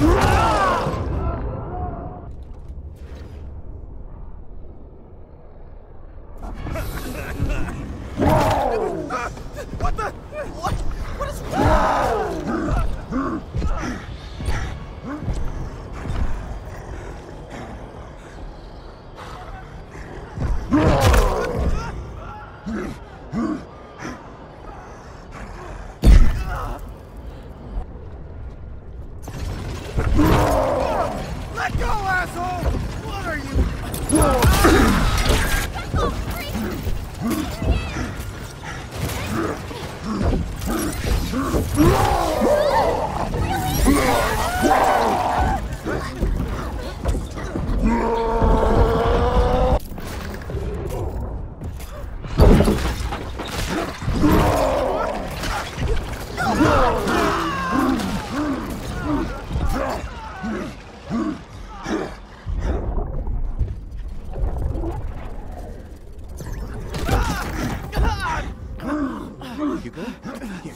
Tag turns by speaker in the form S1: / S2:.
S1: What the? What? What is Let go, asshole! What are you?
S2: You Hugo? Here.